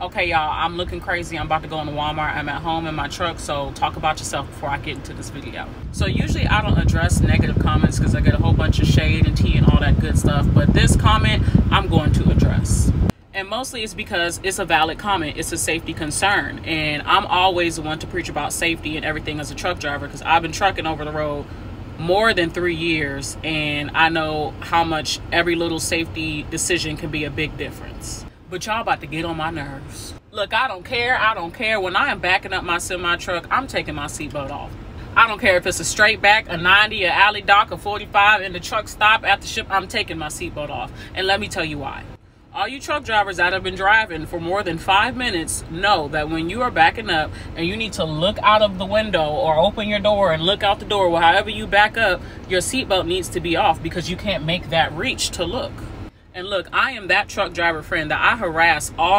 Okay, y'all, I'm looking crazy. I'm about to go into Walmart. I'm at home in my truck, so talk about yourself before I get into this video. So usually I don't address negative comments because I get a whole bunch of shade and tea and all that good stuff. But this comment, I'm going to address. And mostly it's because it's a valid comment. It's a safety concern. And I'm always the one to preach about safety and everything as a truck driver because I've been trucking over the road more than three years and I know how much every little safety decision can be a big difference. But y'all about to get on my nerves. Look, I don't care. I don't care. When I am backing up my semi truck, I'm taking my seatbelt off. I don't care if it's a straight back, a 90, a alley dock, a 45, and the truck stop at the ship, I'm taking my seatbelt off. And let me tell you why. All you truck drivers that have been driving for more than five minutes know that when you are backing up and you need to look out of the window or open your door and look out the door, well, however you back up, your seatbelt needs to be off because you can't make that reach to look. And look, I am that truck driver friend that I harass all